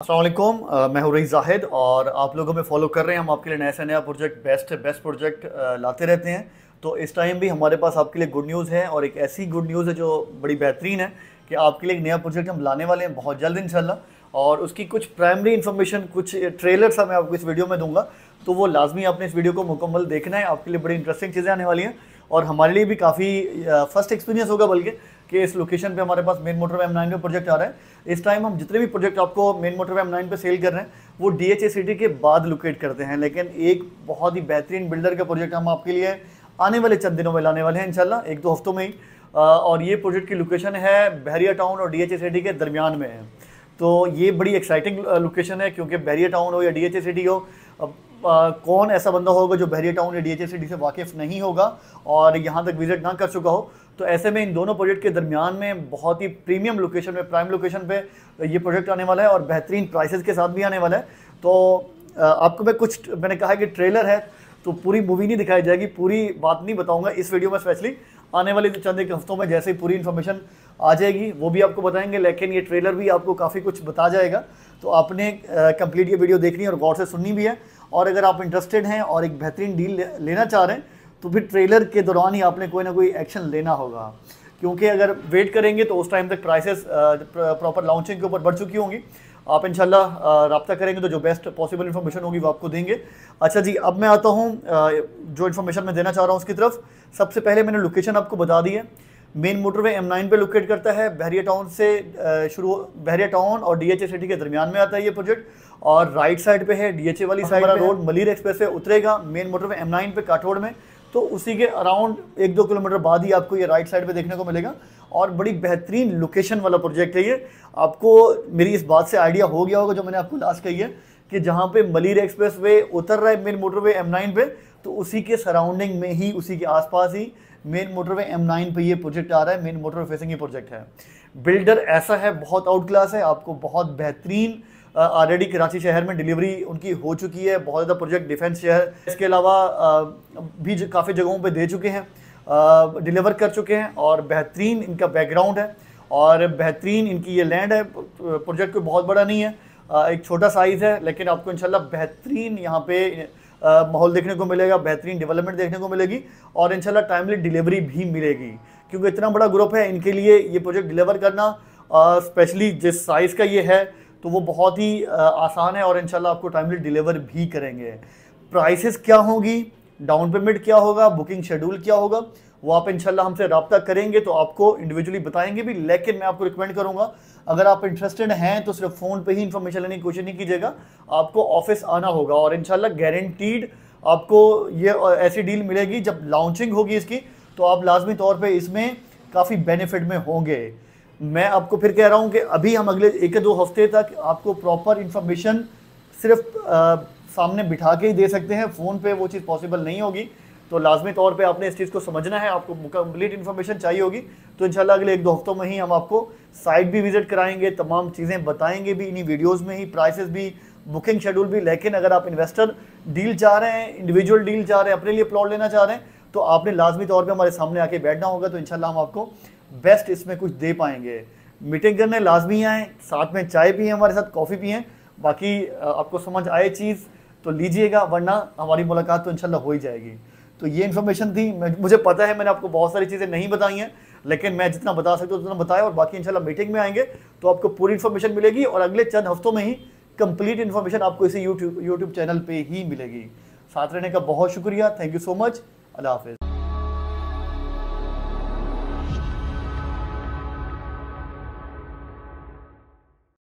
असलम मैं हूँ रही जाहिद और आप लोगों में फॉलो कर रहे हैं। हम आपके लिए नया से नया प्रोजेक्ट बेस्ट बेस्ट प्रोजेक्ट लाते रहते हैं। तो इस टाइम भी हमारे पास आपके लिए गुड न्यूज़ है और एक ऐसी गुड न्यूज़ है जो बड़ी बेहतरीन है कि आपके लिए एक नया प्रोजेक्ट हम लाने वाले हैं बहुत जल्द इंशाल्लाह। और उसकी कुछ प्राइमरी इन्फॉर्मेशन कुछ ट्रेलर सा मैं आपको इस वीडियो में दूँगा। तो वो लाजमी आपने इस वीडियो को मुकम्मल देखना है। आपके लिए बड़ी इंटरेस्टिंग चीज़ें आने वाली हैं। और हमारे लिए भी काफ़ी फ़र्स्ट एक्सपीरियंस होगा बल्कि। कि इस लोकेशन पे हमारे पास मेन मोटर एम नाइन पे प्रोजेक्ट आ रहा है। इस टाइम हम जितने भी प्रोजेक्ट आपको मेन मोटर एम नाइन पे सेल कर रहे हैं, वो डी एच सिटी के बाद लोकेट करते हैं। लेकिन एक बहुत ही बेहतरीन बिल्डर का प्रोजेक्ट हम आपके लिए आने वाले चंद दिनों में लाने वाले हैं, इंशाल्लाह, एक दो हफ्तों में ही। और ये प्रोजेक्ट की लोकेशन है बहरिया टाउन और डी एच सिटी के दरमियान में है। तो ये बड़ी एक्साइटिंग लोकेशन है, क्योंकि बहरिया टाउन हो या डी एच सिटी हो आ, कौन ऐसा बंदा होगा जो बहरिया टाउन या डी सिटी से वाकिफ़ नहीं होगा और यहाँ तक विज़िट ना कर चुका हो? तो ऐसे में इन दोनों प्रोजेक्ट के दरमियान में बहुत ही प्रीमियम लोकेशन में प्राइम लोकेशन पे ये प्रोजेक्ट आने वाला है और बेहतरीन प्राइसेस के साथ भी आने वाला है। तो आपको मैं कुछ मैंने कहा कि ट्रेलर है तो पूरी मूवी नहीं दिखाई जाएगी पूरी बात नहीं बताऊँगा इस वीडियो में स्पेशली आने वाले चंद एक हफ्तों में जैसे ही पूरी इन्फॉर्मेशन आ जाएगी वो भी आपको बताएँगे लेकिन ये ट्रेलर भी आपको काफ़ी कुछ बता जाएगा। तो आपने कंप्लीट ये वीडियो देखनी है और गौर से सुननी भी है। और अगर आप इंटरेस्टेड हैं और एक बेहतरीन डील लेना चाह रहे हैं तो फिर ट्रेलर के दौरान ही आपने कोई ना कोई एक्शन लेना होगा। क्योंकि अगर वेट करेंगे तो उस टाइम तक प्राइसेस प्रॉपर लॉन्चिंग के ऊपर बढ़ चुकी होंगी। आप इंशाल्लाह रब्ता करेंगे तो जो बेस्ट पॉसिबल इन्फॉर्मेशन होगी वो आपको देंगे। अच्छा जी, अब मैं आता हूँ जो इन्फॉर्मेशन मैं देना चाह रहा हूँ उसकी तरफ़। सबसे पहले मैंने लोकेशन आपको बता दी है। मेन मोटरवे एम नाइन पे लोकेट करता है। बहरिया टाउन से शुरू बहरिया टाउन और डी एच ए सिटी के दरमियान में आता है ये प्रोजेक्ट और राइट साइड पे है डी वाली साइड रोड मलिर एक्सप्रेस पे उतरेगा। मेन मोटरवे एम नाइन पे काठोड़ में। तो उसी के अराउंड एक दो किलोमीटर बाद ही आपको ये राइट साइड पे देखने को मिलेगा। और बड़ी बेहतरीन लोकेशन वाला प्रोजेक्ट है ये। आपको मेरी इस बात से आइडिया हो गया होगा जो मैंने आपको लास्ट कही है कि जहाँ पे मलिर एक्सप्रेस वे उतर रहा है मेन मोटरवे एम नाइन पे तो उसी के सराउंडिंग में ही, उसी के आसपास ही मेन मोटरवे एम नाइन पर ये प्रोजेक्ट आ रहा है मेन मोटरवे फेसिंग ये प्रोजेक्ट है। बिल्डर ऐसा है, बहुत आउट क्लास है, आपको बहुत बेहतरीन ऑलरेडी कराची शहर में डिलीवरी उनकी हो चुकी है, बहुत ज़्यादा प्रोजेक्ट डिफेंस शहर, इसके अलावा भी काफ़ी जगहों पे दे चुके हैं डिलीवर कर चुके हैं और बेहतरीन इनका बैकग्राउंड है और बेहतरीन इनकी ये लैंड है प्रोजेक्ट कोई बहुत बड़ा नहीं है एक छोटा साइज़ है, लेकिन आपको इंशाल्लाह बेहतरीन यहाँ पे माहौल देखने को मिलेगा, बेहतरीन डेवलपमेंट देखने को मिलेगी और इंशाल्लाह टाइमली डिलीवरी भी मिलेगी। क्योंकि इतना बड़ा ग्रुप है, इनके लिए ये प्रोजेक्ट डिलीवर करना स्पेशली जिस साइज़ का ये है तो वो बहुत ही आसान है और इंशाल्लाह आपको टाइमली डिलीवर भी करेंगे। प्राइसेस क्या होगी? डाउन पेमेंट क्या होगा, बुकिंग शेड्यूल क्या होगा, वो आप इंशाल्लाह हमसे रबता करेंगे तो आपको इंडिविजुअली बताएँगे भी, लेकिन मैं आपको रिकमेंड करूँगा, अगर आप इंटरेस्टेड हैं तो सिर्फ़ फ़ोन पे ही इन्फॉर्मेशन लेने की कोशिश नहीं कीजिएगा, आपको ऑफ़िस आना होगा और इंशाल्लाह गारंटीड आपको ये ऐसी डील मिलेगी जब लॉन्चिंग होगी इसकी तो आप लाजमी तौर पर इसमें काफ़ी बेनिफिट में होंगे। मैं आपको फिर कह रहा हूँ कि अभी हम अगले एक दो हफ़्ते तक आपको प्रॉपर इन्फॉर्मेशन सिर्फ़ सामने बिठा के ही दे सकते हैं। फ़ोन पे वो चीज़ पॉसिबल नहीं होगी। तो लाजमी तौर पे आपने इस चीज़ को समझना है। आपको कंप्लीट इन्फॉर्मेशन चाहिए होगी। तो इंशाल्लाह अगले एक दो हफ्तों में ही हम आपको साइट भी विज़िट कराएँगे, तमाम चीज़ें बताएँगे भी, इन्हीं वीडियोज़ में ही प्राइसेस भी बुकिंग शेड्यूल भी। लेकिन अगर आप इन्वेस्टर डील चाह रहे हैं इंडिविजुअल डील चाह रहे हैं, अपने लिए प्लॉट लेना चाह रहे हैं तो आपने लाजमी तौर पर हमारे सामने आके बैठना होगा। तो इनशाला हम आपको बेस्ट इसमें कुछ दे पाएँगे। मीटिंग करने लाजमी आए, साथ में चाय पिए हमारे साथ कॉफ़ी पिए। बाकी आपको समझ आए चीज़। तो लीजिएगा, वरना हमारी मुलाकात तो इनशाला हो ही जाएगी। तो ये इन्फॉर्मेशन थी। मुझे पता है, मैंने आपको बहुत सारी चीज़ें नहीं बताई हैं, लेकिन मैं जितना बता सकता हूँ, उतना बताया, और बाकी इनशाला मीटिंग में आएँगे तो आपको पूरी इन्फॉर्मेशन मिलेगी, और अगले चंद हफ्तों में ही कंप्लीट इन्फॉर्मेशन आपको इसी यूट्यूब यूट्यूब चैनल पर ही मिलेगी। साथ रहने का बहुत शुक्रिया। थैंक यू सो मच अल्लाह हाफिज़।